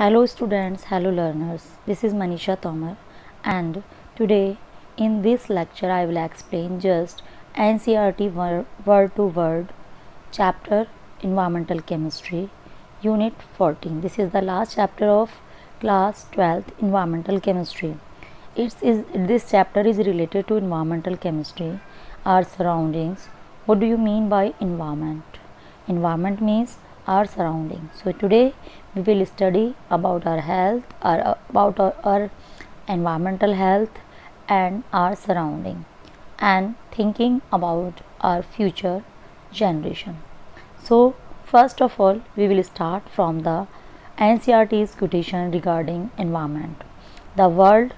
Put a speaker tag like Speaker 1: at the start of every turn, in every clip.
Speaker 1: Hello students, hello learners. This is Manisha Tomar and today in this lecture I will explain just NCERT word, word to word chapter environmental chemistry unit 14. This is the last chapter of class 12th environmental chemistry. It's is this chapter is related to environmental chemistry, our surroundings. What do you mean by environment? Environment means our surrounding. So today we will study about our health, our, about our, our environmental health and our surrounding and thinking about our future generation. So first of all we will start from the NCERT's quotation regarding environment. The world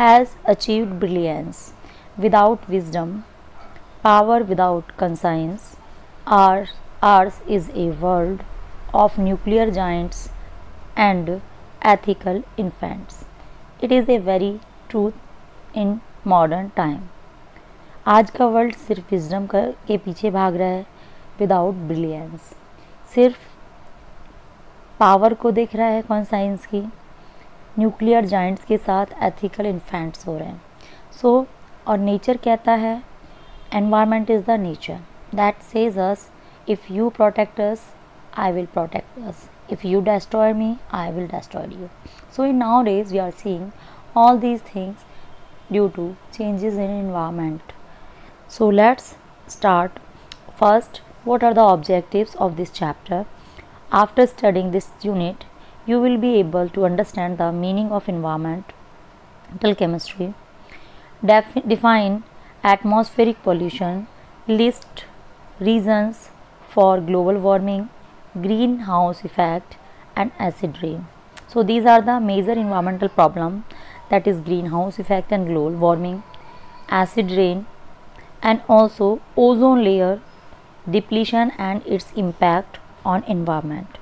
Speaker 1: has achieved brilliance without wisdom, power without conscience. Ours, ours is a world of nuclear giants and ethical infants. It is a very truth in modern time. आज का world सिर्फ़ wisdom के पीछे भाग रहा है without brilliance सिर्फ़ power को देख रहा है कौन साइंस की न्यूक्लियर जाइंट्स के साथ एथिकल इन्फेंट्स हो रहे हैं सो so, और नेचर कहता है environment is the nature that says us if you protect us I will protect us. If you destroy me, I will destroy you. So in nowadays we are seeing all these things due to changes in environment. So let's start. First, what are the objectives of this chapter? After studying this unit, you will be able to understand the meaning of environmental chemistry, Def define atmospheric pollution, list reasons for global warming, greenhouse effect and acid rain. So these are the major environmental problem that is greenhouse effect and global warming acid rain and also ozone layer depletion and its impact on environment.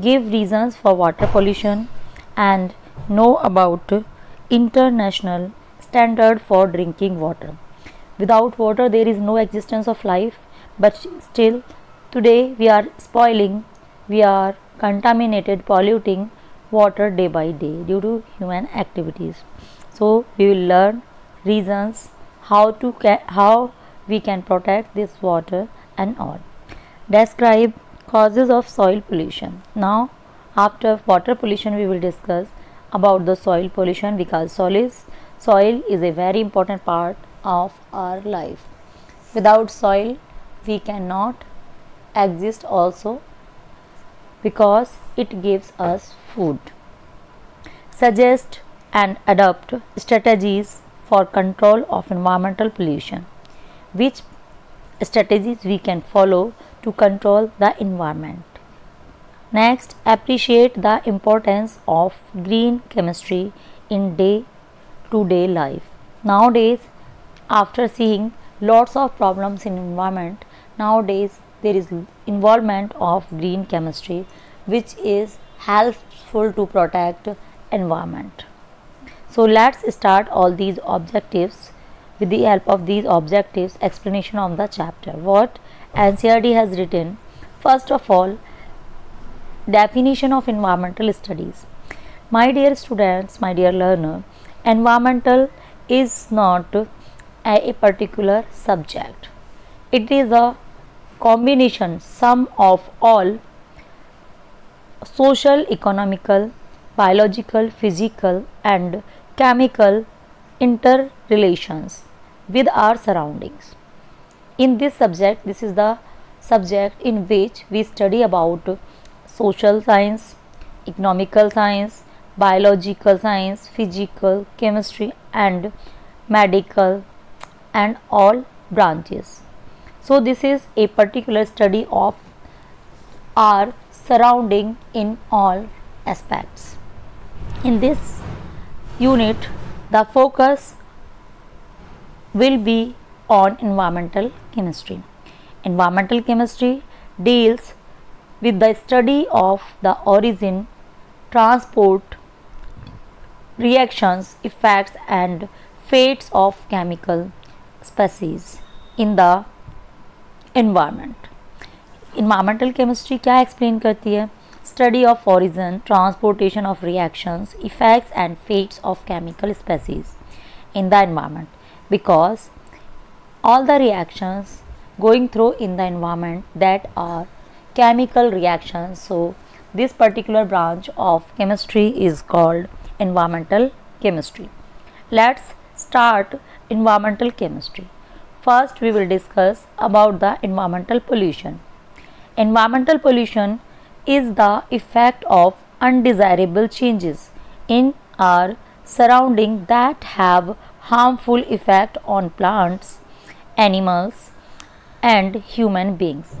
Speaker 1: Give reasons for water pollution and know about international standard for drinking water. Without water there is no existence of life but still Today we are spoiling, we are contaminated, polluting water day by day due to human activities. So we will learn reasons how to how we can protect this water and all. Describe causes of soil pollution. Now after water pollution we will discuss about the soil pollution because soil is, soil is a very important part of our life. Without soil we cannot exist also because it gives us food. Suggest and adopt strategies for control of environmental pollution. Which strategies we can follow to control the environment. Next, appreciate the importance of green chemistry in day to day life. Nowadays, after seeing lots of problems in environment, nowadays there is involvement of green chemistry which is helpful to protect environment. So let's start all these objectives with the help of these objectives explanation of the chapter. What NCERT has written first of all definition of environmental studies. My dear students, my dear learner, environmental is not a, a particular subject. It is a combination sum of all social economical biological physical and chemical interrelations with our surroundings. In this subject this is the subject in which we study about social science economical science biological science physical chemistry and medical and all branches so this is a particular study of our surrounding in all aspects. In this unit, the focus will be on environmental chemistry. Environmental chemistry deals with the study of the origin, transport, reactions, effects and fates of chemical species in the environment environmental chemistry क्या explain करती है study of origin, transportation of reactions, effects and fates of chemical species in the environment because all the reactions going through in the environment that are chemical reactions so this particular branch of chemistry is called environmental chemistry let's start environmental chemistry first we will discuss about the environmental pollution environmental pollution is the effect of undesirable changes in our surrounding that have harmful effect on plants animals and human beings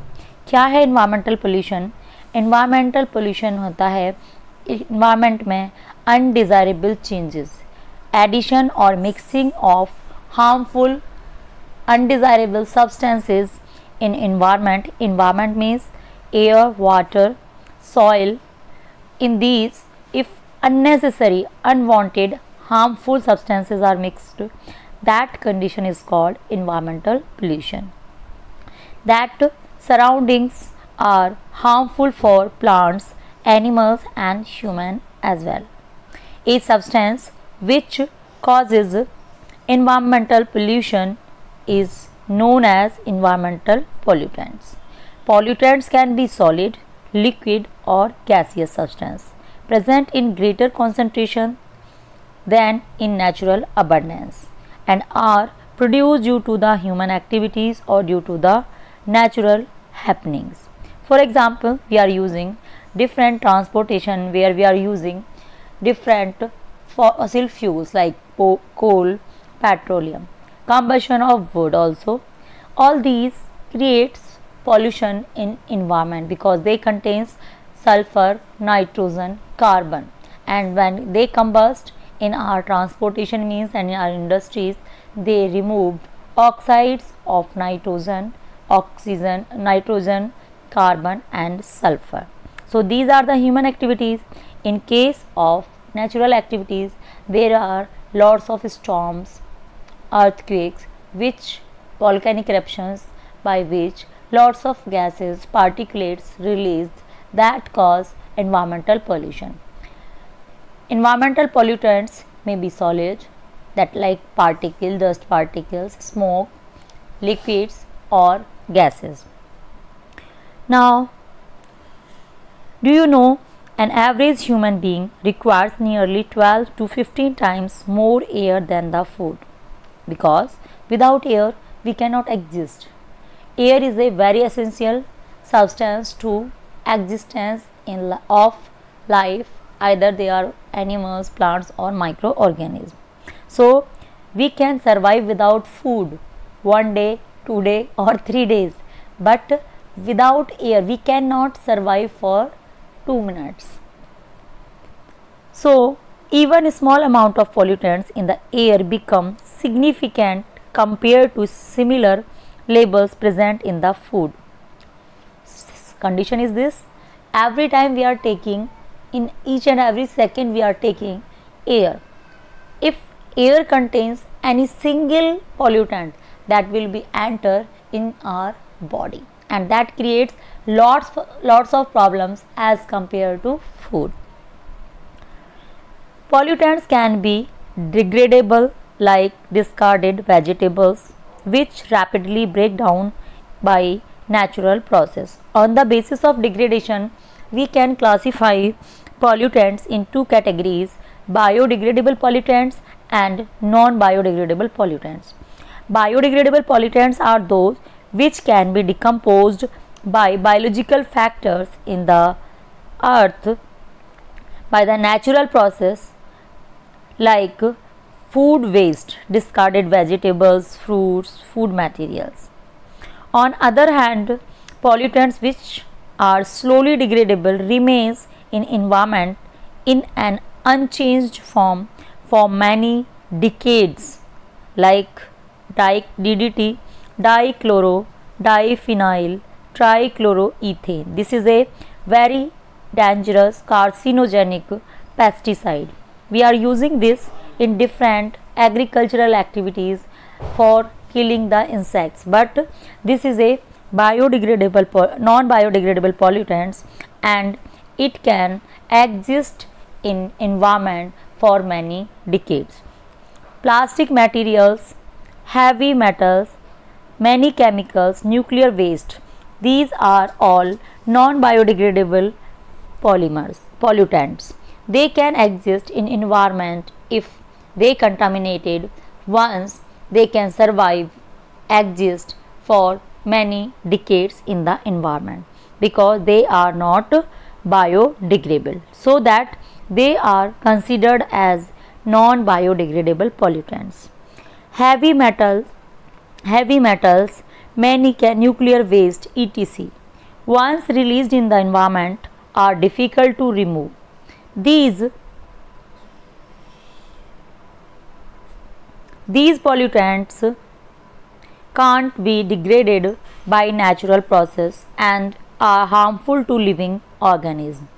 Speaker 1: क्या है environmental pollution environmental pollution होता है environment में undesirable changes addition और mixing of harmful undesirable substances in environment. Environment means air water soil. In these if unnecessary unwanted harmful substances are mixed. That condition is called environmental pollution. That surroundings are harmful for plants, animals and human as well. A substance which causes environmental pollution is known as environmental pollutants. Pollutants can be solid, liquid or gaseous substance present in greater concentration than in natural abundance and are produced due to the human activities or due to the natural happenings. For example, we are using different transportation where we are using different fossil fuels like coal, petroleum, combustion of wood also. All these creates pollution in environment because they contains sulfur, nitrogen, carbon and when they combust in our transportation means and in our industries they remove oxides of nitrogen oxygen, nitrogen, carbon and sulfur. So these are the human activities. In case of natural activities, there are lots of storms, earthquakes, which volcanic eruptions by which lots of gases, particulates released that cause environmental pollution. Environmental pollutants may be solid that like particle, dust particles, smoke, liquids or gases. Now, do you know an average human being requires nearly 12 to 15 times more air than the food because without air we cannot exist. Air is a very essential substance to existence in of life either they are animals, plants or microorganisms. So, we can survive without food one day two day or three days but without air we cannot survive for two minutes so even a small amount of pollutants in the air become significant compared to similar labels present in the food. Condition is this. Every time we are taking in each and every second we are taking air. If air contains any single pollutant that will be enter in our body. And that creates lots lots of problems as compared to food pollutants can be degradable like discarded vegetables which rapidly break down by natural process. On the basis of degradation we can classify pollutants in two categories biodegradable pollutants and non biodegradable pollutants. Biodegradable pollutants are those which can be decomposed by biological factors in the earth. By the natural process like food waste, discarded vegetables, fruits, food materials. On other hand, pollutants which are slowly degradable remains in environment in an unchanged form for many decades like DDT, dichloro, diphenyl, trichloroethane. This is a very dangerous carcinogenic pesticide. We are using this in different agricultural activities for killing the insects but this is a biodegradable non biodegradable pollutants and it can exist in environment for many decades. Plastic materials, heavy metals, many chemicals, nuclear waste. These are all non-biodegradable polymers, pollutants. They can exist in environment if they contaminated. Once they can survive, exist for many decades in the environment because they are not biodegradable. So that they are considered as non biodegradable pollutants. Heavy metals heavy metals many nuclear waste etc. Once released in the environment are difficult to remove these these pollutants can't be degraded by natural process and are harmful to living organism.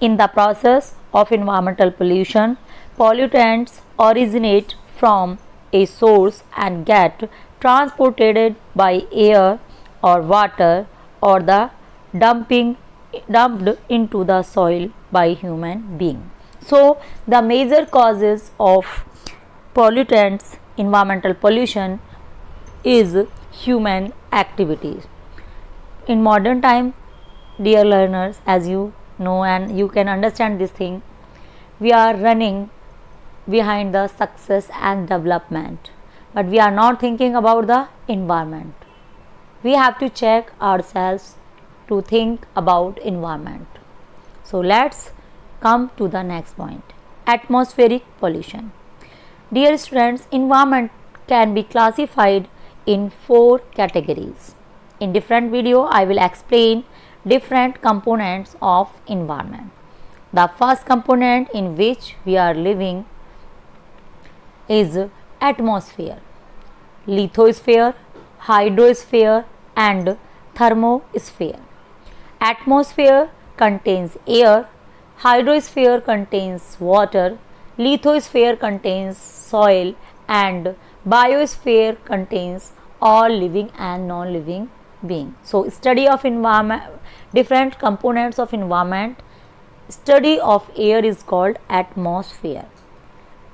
Speaker 1: In the process of environmental pollution, pollutants originate from a source and get transported by air or water or the dumping dumped into the soil by human being. So, the major causes of pollutants environmental pollution is human activities. In modern time, dear learners, as you know and you can understand this thing, we are running behind the success and development, but we are not thinking about the environment. We have to check ourselves to think about environment. So let's come to the next point atmospheric pollution. Dear students, environment can be classified in four categories. In different video, I will explain different components of environment. The first component in which we are living is atmosphere, lithosphere, hydrosphere and thermosphere. Atmosphere contains air, hydrosphere contains water, lithosphere contains soil and biosphere contains all living and non-living being. So, study of environment, different components of environment, study of air is called atmosphere.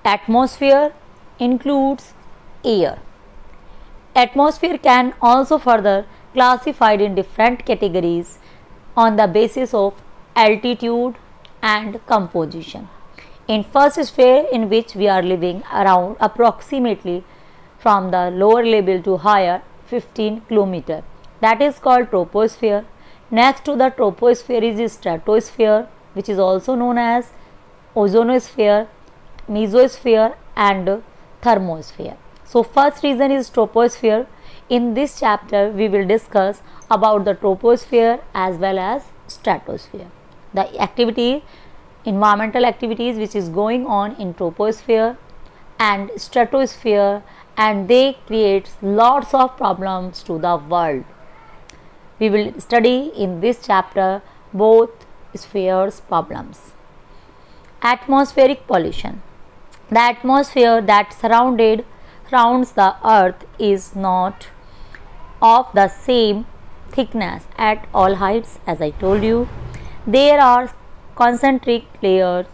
Speaker 1: Atmosphere includes air. Atmosphere can also further classified in different categories on the basis of altitude and composition. In first sphere in which we are living around approximately from the lower level to higher 15 kilometer. That is called troposphere. Next to the troposphere is stratosphere which is also known as ozonosphere mesosphere and thermosphere. So first reason is troposphere in this chapter we will discuss about the troposphere as well as stratosphere the activity environmental activities which is going on in troposphere and stratosphere and they create lots of problems to the world. We will study in this chapter both spheres problems. Atmospheric pollution. The atmosphere that surrounded surrounds the earth is not of the same thickness at all heights as I told you. There are concentric layers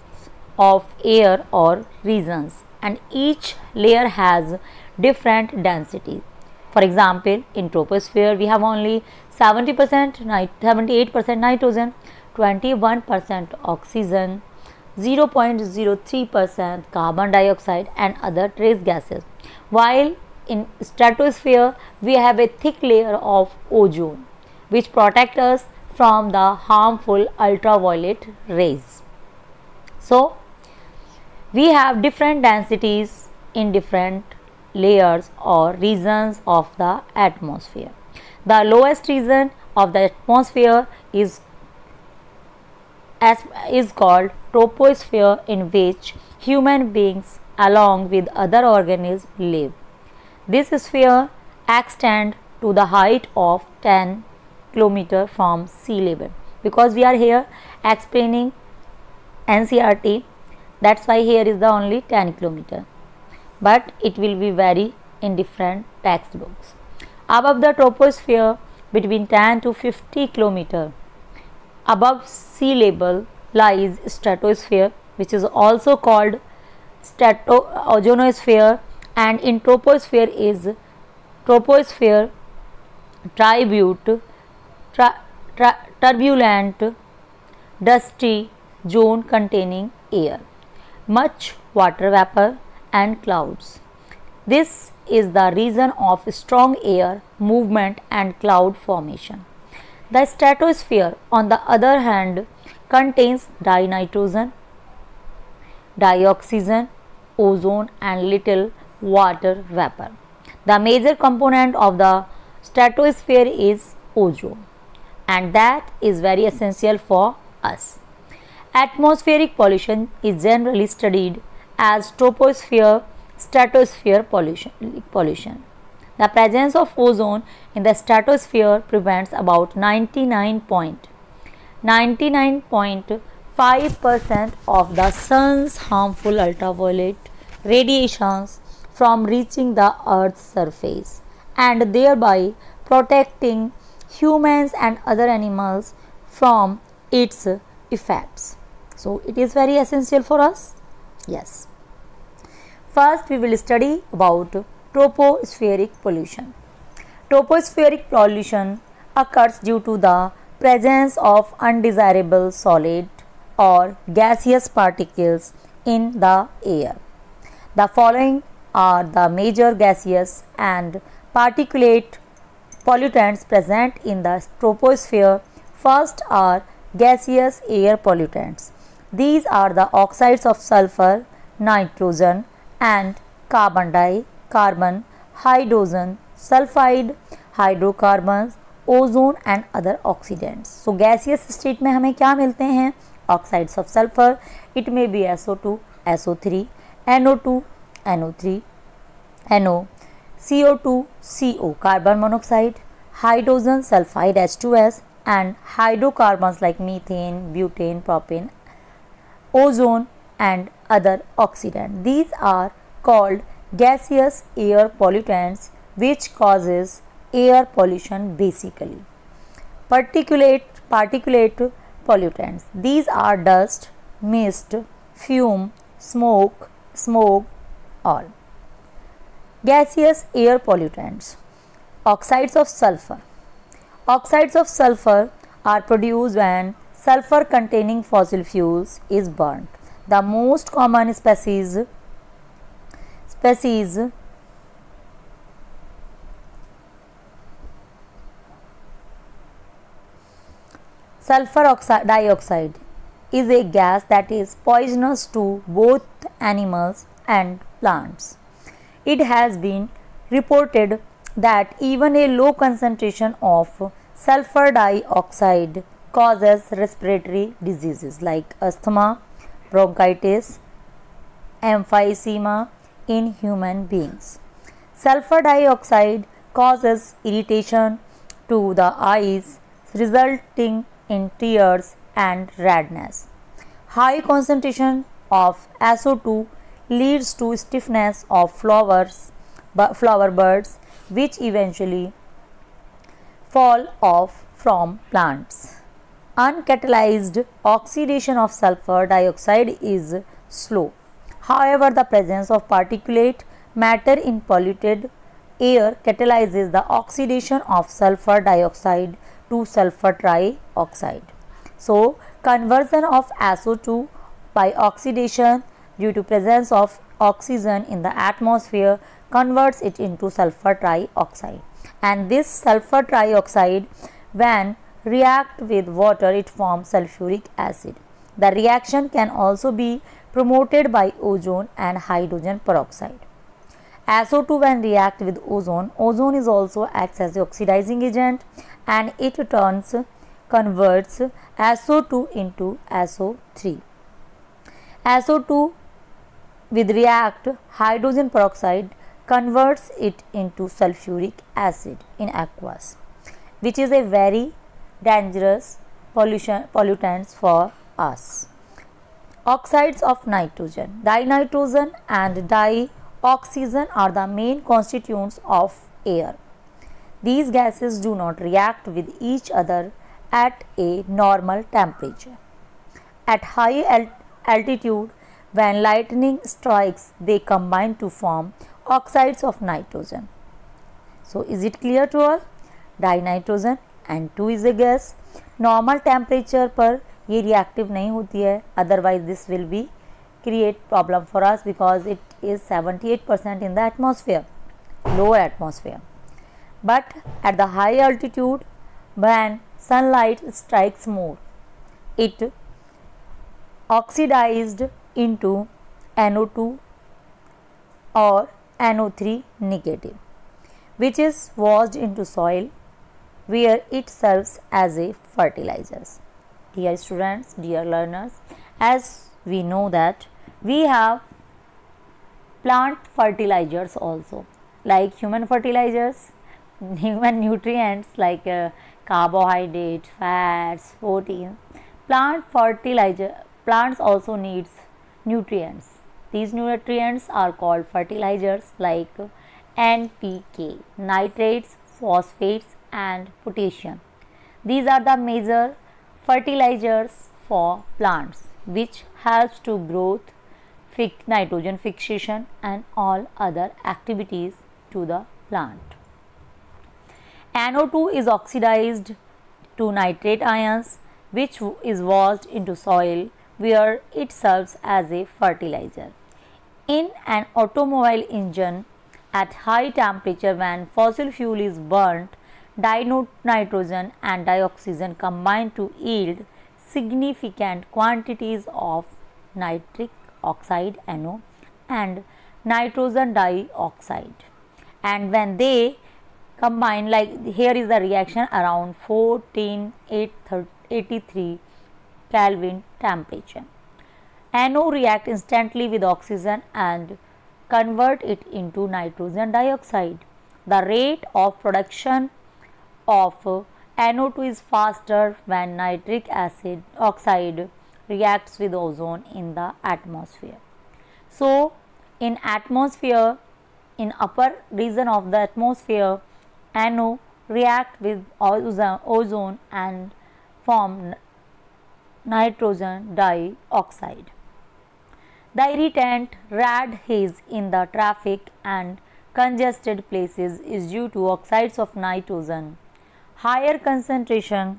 Speaker 1: of air or regions and each layer has different densities. For example, in troposphere we have only 70% 78% nitrogen, 21% oxygen, 0.03% carbon dioxide and other trace gases. While in stratosphere we have a thick layer of ozone which protect us from the harmful ultraviolet rays. So, we have different densities in different layers or regions of the atmosphere. The lowest region of the atmosphere is as is called troposphere in which human beings along with other organisms live. This sphere extends to the height of 10 km from sea level. Because we are here explaining NCERT, that's why here is the only 10 km but it will be vary in different textbooks. Above the troposphere between 10 to 50 kilometer Above sea level lies stratosphere which is also called strato ozonosphere and in troposphere is troposphere tribute turbulent dusty zone containing air much water vapor and clouds. This is the reason of strong air movement and cloud formation. The stratosphere on the other hand contains dinitrogen dioxygen ozone and little water vapor the major component of the stratosphere is ozone and that is very essential for us. Atmospheric pollution is generally studied as troposphere stratosphere pollution, pollution. The presence of ozone in the stratosphere prevents about 99.99.5% of the sun's harmful ultraviolet radiations from reaching the earth's surface and thereby protecting humans and other animals from its effects. So, it is very essential for us. Yes. First, we will study about tropospheric pollution. Tropospheric pollution occurs due to the presence of undesirable solid or gaseous particles in the air. The following are the major gaseous and particulate pollutants present in the troposphere. First are gaseous air pollutants. These are the oxides of sulfur, nitrogen and carbon dioxide, carbon, hydrogen, sulfide, hydrocarbons, ozone and other oxidants so gaseous state में हमें क्या मिलते हैं oxides of sulphur it may be SO two SO three NO two NO3, NO, CO2, CO, carbon monoxide, hydrogen sulfide H2S and hydrocarbons like methane, butane, propane, ozone and other oxidants. These are called gaseous air pollutants which causes air pollution basically. Particulate, particulate pollutants. These are dust, mist, fume, smoke, smoke, all. Gaseous air pollutants. Oxides of sulfur. Oxides of sulfur are produced when sulfur containing fossil fuels is burnt. The most common species species sulfur oxide, dioxide is a gas that is poisonous to both animals and plants. It has been reported that even a low concentration of sulfur dioxide causes respiratory diseases like asthma, bronchitis, emphysema in human beings. Sulfur dioxide causes irritation to the eyes resulting in tears and redness. High concentration of SO2 leads to stiffness of flowers, flower buds which eventually fall off from plants. Uncatalyzed oxidation of sulfur dioxide is slow. However, the presence of particulate matter in polluted air catalyzes the oxidation of sulfur dioxide to sulfur trioxide. So, conversion of SO2 by oxidation due to presence of oxygen in the atmosphere converts it into sulfur trioxide and this sulfur trioxide when react with water it forms sulfuric acid. The reaction can also be promoted by ozone and hydrogen peroxide. SO2 when react with ozone, ozone is also acts as the oxidizing agent and it turns converts SO2 into SO3. SO2 with react hydrogen peroxide converts it into sulfuric acid in aquas which is a very dangerous pollution pollutants for us. Oxides of nitrogen. Dinitrogen and dioxygen are the main constituents of air. These gases do not react with each other at a normal temperature. At high altitude, when lightning strikes, they combine to form oxides of nitrogen. So, is it clear to all? Dinitrogen and 2 is a gas. Normal temperature पर ये reactive नहीं होती है otherwise this will be create problem for us because it is 78% in the atmosphere lower atmosphere but at the high altitude when sunlight strikes more it oxidized into NO2 or NO3 negative which is washed into soil where it serves as a fertilizers. Dear students, dear learners, as we know that we have plant fertilizers also like human fertilizers, human nutrients like uh, fats, protein. Plant fertilizer plants also needs nutrients. These nutrients are called fertilizers like NPK, nitrates, phosphates and potassium. These are the major fertilizers for plants which helps to growth, nitrogen fixation and all other activities to the plant. NO2 is oxidized to nitrate ions which is washed into soil where it serves as a fertilizer. In an automobile engine at high temperature when fossil fuel is burnt, dinitrogen and dioxygen combine to yield significant quantities of nitric oxide NO and nitrogen dioxide and when they combine like here is the reaction around 14883 Kelvin temperature. NO react instantly with oxygen and convert it into nitrogen dioxide. The rate of production of NO2 is faster when nitric acid oxide reacts with ozone in the atmosphere. So, in atmosphere in upper region of the atmosphere NO react with ozone and form nitrogen dioxide. The irritant red haze in the traffic and congested places is due to oxides of nitrogen. Higher concentrations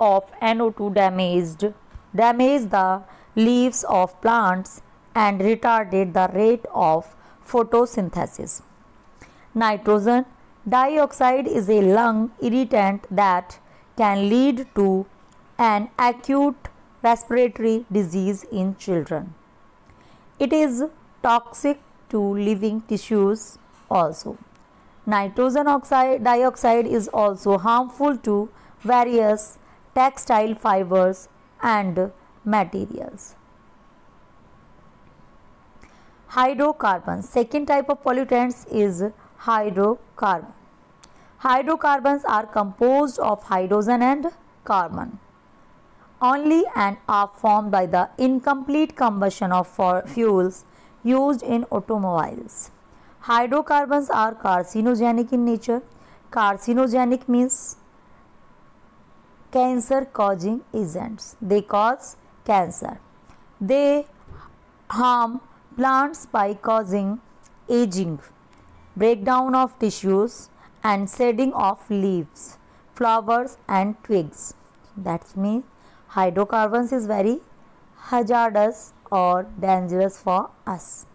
Speaker 1: of NO2 damaged damage the leaves of plants and retarded the rate of photosynthesis. Nitrogen dioxide is a lung irritant that can lead to an acute respiratory disease in children. It is toxic to living tissues also. Nitrogen oxide, dioxide is also harmful to various textile fibers and materials. Hydrocarbons. Second type of pollutants is hydrocarbon. Hydrocarbons are composed of hydrogen and carbon only and are formed by the incomplete combustion of fuels used in automobiles. Hydrocarbons are carcinogenic in nature. Carcinogenic means cancer causing agents. They cause cancer. They harm plants by causing aging, breakdown of tissues and shedding of leaves, flowers and twigs. That means hydrocarbons is very hazardous or dangerous for us.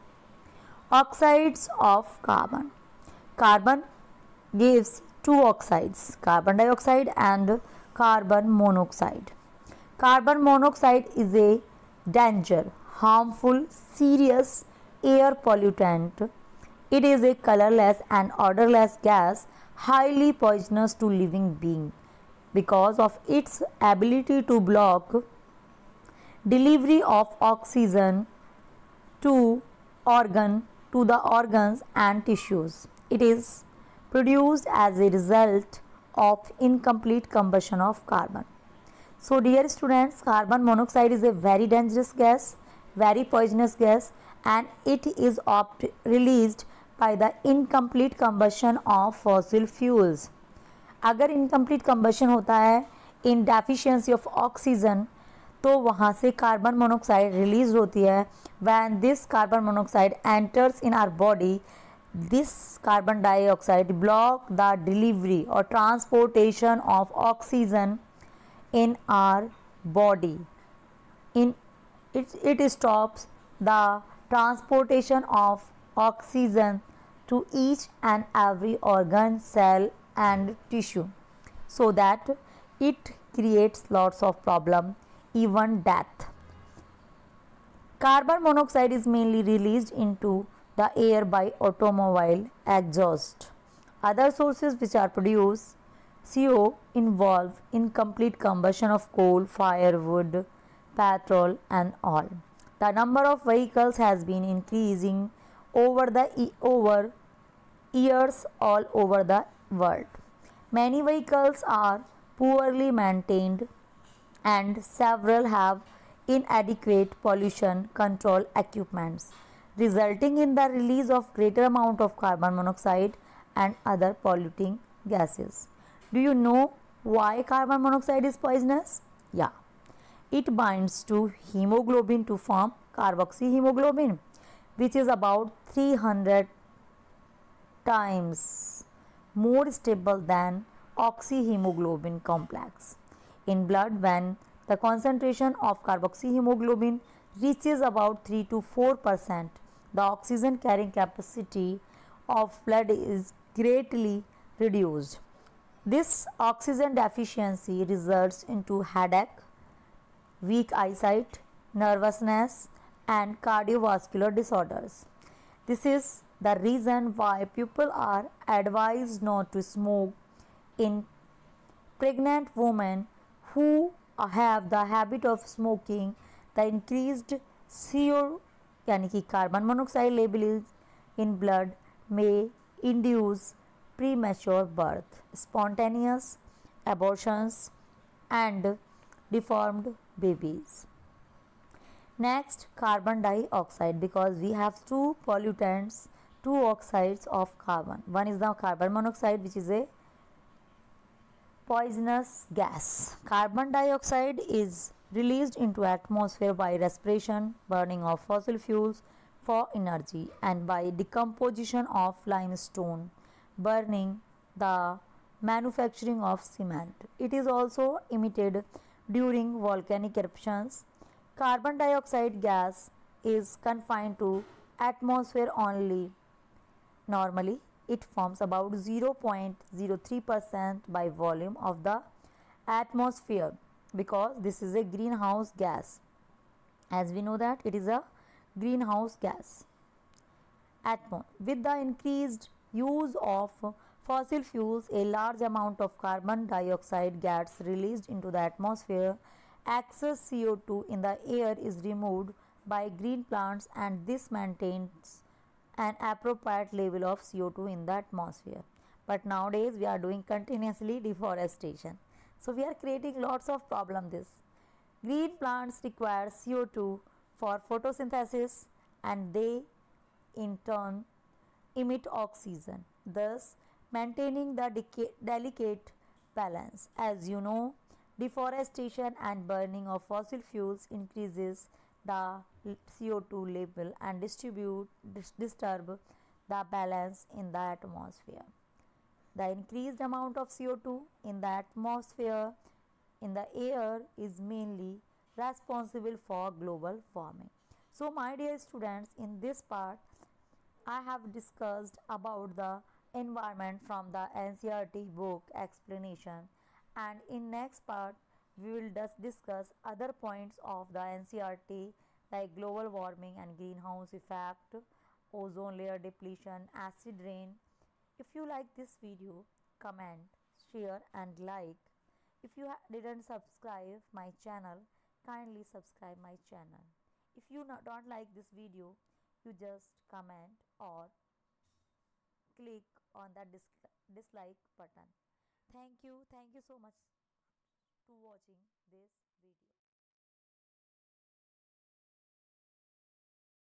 Speaker 1: Oxides of carbon. Carbon gives two oxides, carbon dioxide and carbon monoxide. Carbon monoxide is a danger harmful, serious air pollutant. It is a colorless and odorless gas highly poisonous to living being because of its ability to block delivery of oxygen to organ to the organs and tissues. It is produced as a result of incomplete combustion of carbon. So dear students, carbon monoxide is a very dangerous gas very poisonous gas and it is released by the incomplete combustion of fossil fuels. अगर incomplete combustion होता है इन deficiency of oxygen तो वहाँ से carbon monoxide release होती है। When this carbon monoxide enters in our body this carbon dioxide block the delivery और transportation of oxygen in our body in it, it stops the transportation of oxygen to each and every organ cell and tissue so that it creates lots of problem even death. Carbon monoxide is mainly released into the air by automobile exhaust. Other sources which are produced co involve incomplete combustion of coal firewood petrol and all. The number of vehicles has been increasing over the over years all over the world. Many vehicles are poorly maintained and several have inadequate pollution control equipments resulting in the release of greater amount of carbon monoxide and other polluting gases. Do you know why carbon monoxide is poisonous? Yeah. It binds to hemoglobin to form carboxyhemoglobin which is about 300 times more stable than oxyhemoglobin complex. In blood when the concentration of carboxyhemoglobin reaches about 3 to 4 percent, the oxygen carrying capacity of blood is greatly reduced. This oxygen deficiency results into headache, weak eyesight, nervousness and cardiovascular disorders. This is the reason why people are advised not to smoke in pregnant women who have the habit of smoking the increased CO यानी कि carbon monoxide level in blood may induce premature birth, spontaneous abortions, and deformed babies. Next, carbon dioxide because we have two pollutants, two oxides of carbon. One is the carbon monoxide, which is a poisonous gas. Carbon dioxide is released into atmosphere by respiration, burning of fossil fuels for energy and by decomposition of limestone, burning the manufacturing of cement. It is also emitted during volcanic eruptions. Carbon dioxide gas is confined to atmosphere only. Normally, it forms about 0.03% by volume of the atmosphere because this is a greenhouse gas. As we know that it is a greenhouse gas. Atmo with the increased use of fossil fuels, a large amount of carbon dioxide gets released into the atmosphere. Excess CO2 in the air is removed by green plants and this maintains an appropriate level of CO2 in the atmosphere. But nowadays we are doing continuously deforestation. So we are creating lots of problem this. Green plants require CO2 for photosynthesis and they in turn emit oxygen, thus maintaining the delicate balance. As you know, deforestation and burning of fossil fuels increases the CO2 level and distribute dis disturb the balance in the atmosphere. The increased amount of CO2 in the atmosphere in the air is mainly responsible for global warming. So my dear students in this part I have discussed about the environment from the NCERT book explanation and in next part we will just discuss other points of the NCERT like global warming and greenhouse effect, ozone layer depletion, acid rain. If you like this video, comment, share and like. If you didn't subscribe my channel, kindly subscribe my channel. If you not, don't like this video, you just comment or click on that dis dislike button. Thank you. Thank you so much to watching this video.